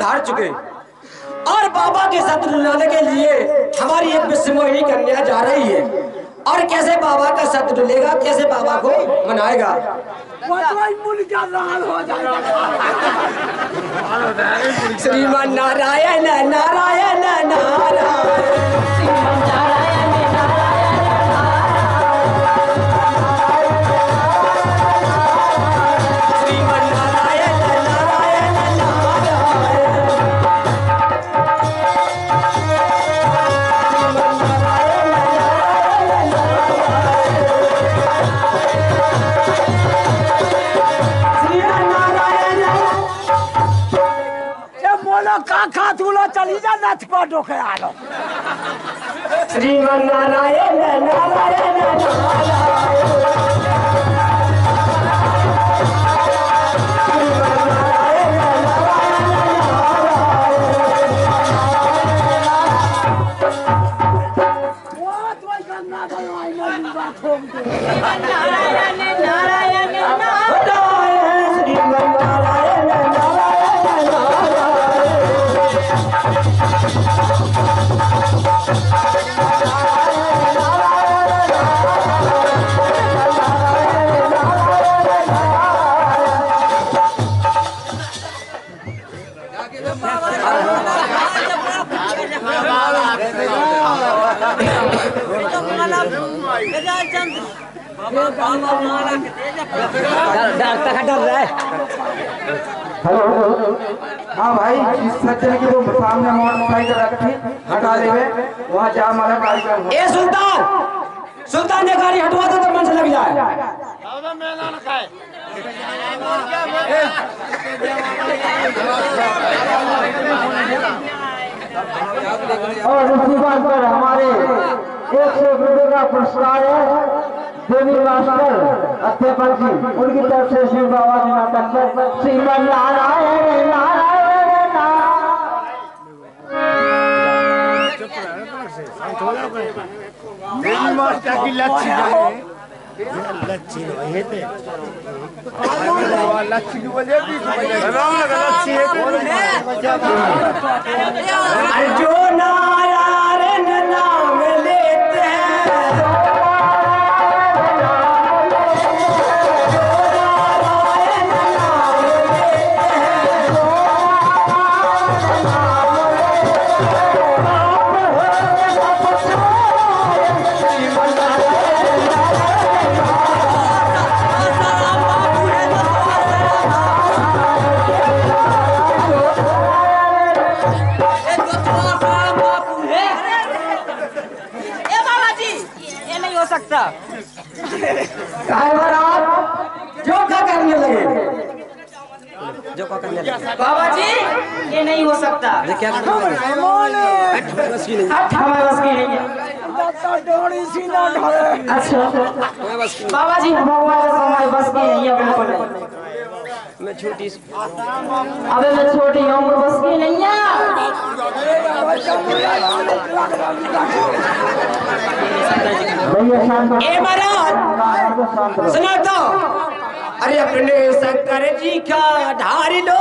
पधार चुके। और बाबा के साथ रुलाने के लिए हमारी एक विश्वमोही कन्या जा रही है। और कैसे बाबा का सत डुलेगा कैसे बाबा को मनाएगा? श्रीमान नारायण नारायण नारायण। बोलो का खा तुला चली जा नथ पर डोके आलो श्रीमान नारायण नारायण नारायण वो गंगा। हाँ भाई इस सज्जन की तो सामने मोटरसाइकिल रखी हटा देवे वहाँ जा हमारा कार्यक्रम ए सुल्तान! सुल्तान ने गाड़ी हटवा दो तो मन से लग जाए। और इसी बात पर हमारे एक सौ रुपये का पुरस्कार है देवी मास्टर जी उनकी तरफ़ से शिव बाबा के नाटक पर नारायण नारायण नारायण अरे जो नारायण हो सकता महाराज जो क्या करने लगे जो क्या करने लगे बाबा जी ये नहीं हो सकता क्या करने लगे बस की नहीं हमारे बस की नहीं है की बाबा जी हमारे बस की नहीं है बिल्कुल। मैं छोटी अबे मैं छोटी हूँ बस की नहीं है। सुना तो। अरे अपने सकर जी का ढार लो।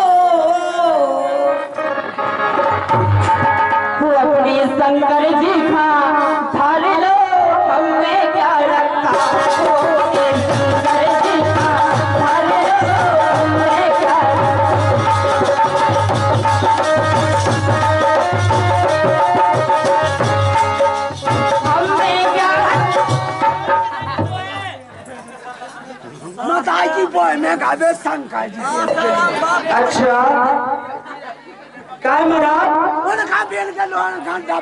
माता की बोय में गावे शंकर जी अच्छा। काय महाराज? उनका बेल के लोन घंटा